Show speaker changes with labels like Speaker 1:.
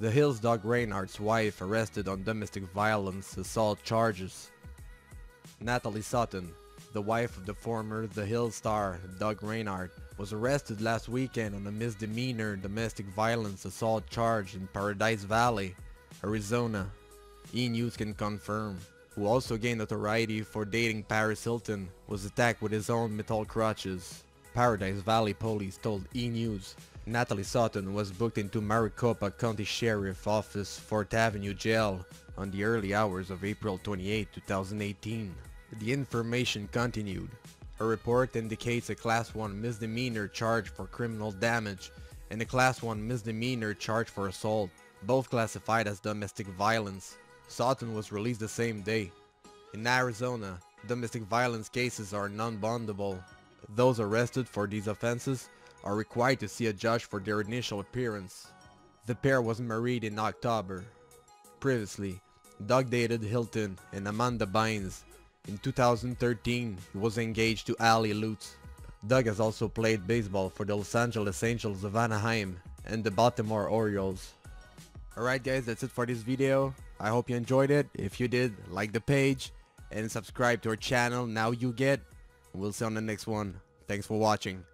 Speaker 1: The Hills Doug Reinhardt's wife arrested on domestic violence assault charges. Natalie Sutton, the wife of the former The Hills star Doug Reinhardt, was arrested last weekend on a misdemeanor domestic violence assault charge in Paradise Valley, Arizona. E! News can confirm. Who also gained notoriety for dating Paris Hilton, was attacked with his own metal crutches. Paradise Valley police told E! News Natalie Sutton was booked into Maricopa County Sheriff Office 4th Avenue Jail on the early hours of April 28, 2018. The information continued. A report indicates a Class 1 misdemeanor charge for criminal damage and a Class 1 misdemeanor charge for assault, both classified as domestic violence. Sutton was released the same day. In Arizona, domestic violence cases are non-bondable. Those arrested for these offenses are required to see a judge for their initial appearance. The pair was married in October. Previously, Doug dated Hilton and Amanda Bynes. In 2013, he was engaged to Ali Lutz. Doug has also played baseball for the Los Angeles Angels of Anaheim and the Baltimore Orioles. Alright guys, that's it for this video. I hope you enjoyed it. If you did, like the page and subscribe to our channel. Now UGet. We'll see you on the next one. Thanks for watching.